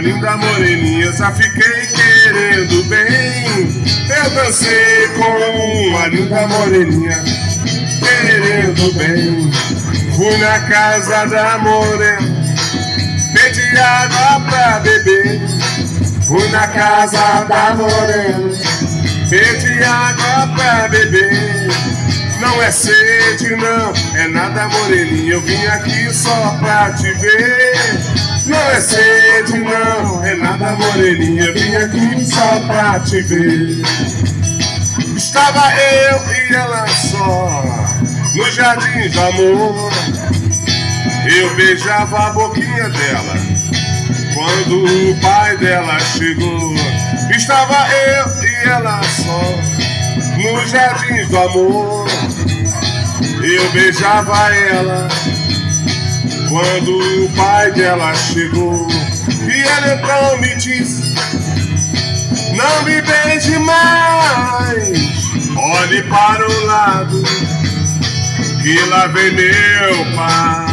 linda moreninha, já fiquei querendo bem. Eu dancei com uma linda moreninha, querendo bem. Fui na casa da morena, pedi água pra beber. Fui na casa da morena, pedi água pra beber. Não é sede, não, é nada moreninha. Eu vim aqui só pra te ver. Não é sede, não, é nada moreninha. Vim aqui só pra te ver. Estava eu e ela só no jardim do amor. Eu beijava a boquinha dela quando o pai dela chegou. Estava eu e ela só no jardim do amor. Eu beijava ela quando o pai dela chegou. Então me disse: Não me beije mais. Olhe para o lado, que lá vem meu pai.